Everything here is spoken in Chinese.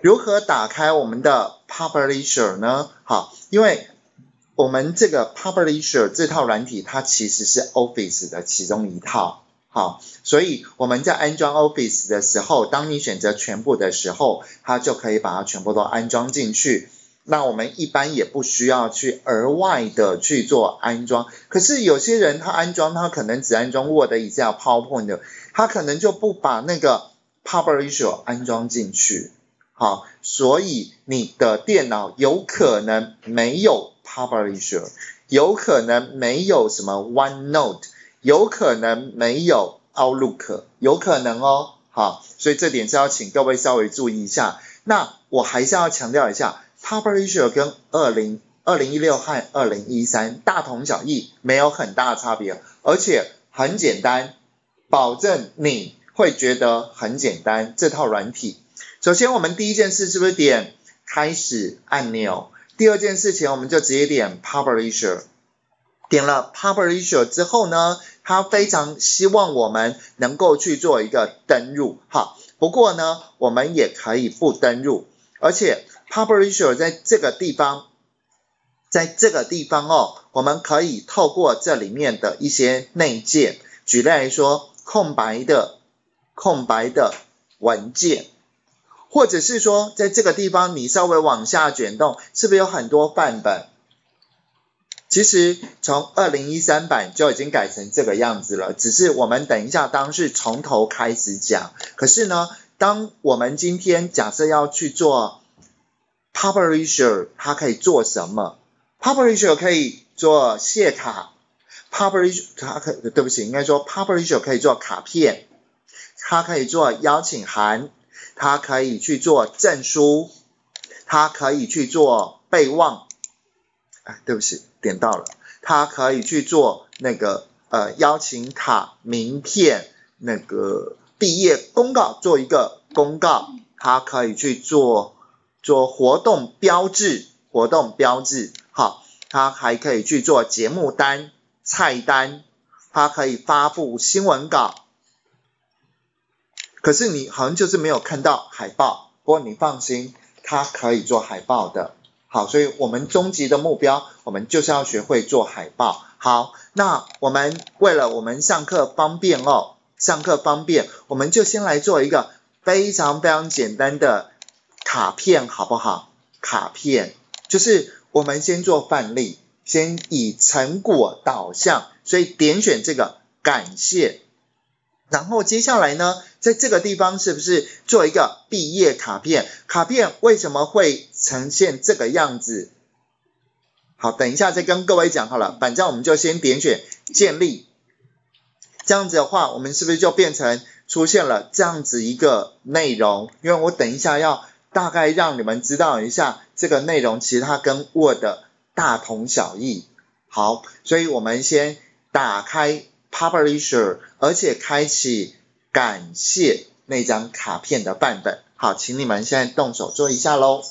如何打开我们的 Publisher 呢？好，因为我们这个 Publisher 这套软体，它其实是 Office 的其中一套。好，所以我们在安装 Office 的时候，当你选择全部的时候，它就可以把它全部都安装进去。那我们一般也不需要去额外的去做安装。可是有些人他安装，他可能只安装 Word、Excel、PowerPoint，他可能就不把那个 Publisher 安装进去。好，所以你的电脑有可能没有 Publisher，有可能没有什么 OneNote。有可能没有 Outlook，有可能哦，好，所以这点是要请各位稍微注意一下。那我还是要强调一下，Publisher 跟二零二零一六和二零一三大同小异，没有很大的差别，而且很简单，保证你会觉得很简单。这套软体，首先我们第一件事是不是点开始按钮？第二件事情我们就直接点 Publisher。点了 Publisher 之后呢，他非常希望我们能够去做一个登录，哈，不过呢，我们也可以不登录，而且 Publisher 在这个地方，在这个地方哦，我们可以透过这里面的一些内建，举例来说，空白的空白的文件，或者是说，在这个地方你稍微往下卷动，是不是有很多范本？其实从二零一三版就已经改成这个样子了，只是我们等一下当是从头开始讲。可是呢，当我们今天假设要去做 publisher，它可以做什么？publisher 可以做谢卡，publisher 它可对不起，应该说 publisher 可以做卡片，它可以做邀请函，它可以去做证书，它可以去做备忘。哎，对不起。点到了，它可以去做那个呃邀请卡、名片、那个毕业公告，做一个公告。它可以去做做活动标志、活动标志。好，它还可以去做节目单、菜单。它可以发布新闻稿。可是你好像就是没有看到海报。不过你放心，它可以做海报的。好，所以我们终极的目标，我们就是要学会做海报。好，那我们为了我们上课方便哦，上课方便，我们就先来做一个非常非常简单的卡片，好不好？卡片就是我们先做范例，先以成果导向，所以点选这个感谢，然后接下来呢，在这个地方是不是做一个毕业卡片？卡片为什么会？呈现这个样子，好，等一下再跟各位讲好了。反正我们就先点选建立，这样子的话，我们是不是就变成出现了这样子一个内容？因为我等一下要大概让你们知道一下这个内容，其实它跟 Word 大同小异。好，所以我们先打开 Publisher，而且开启感谢那张卡片的范本。好，请你们现在动手做一下喽。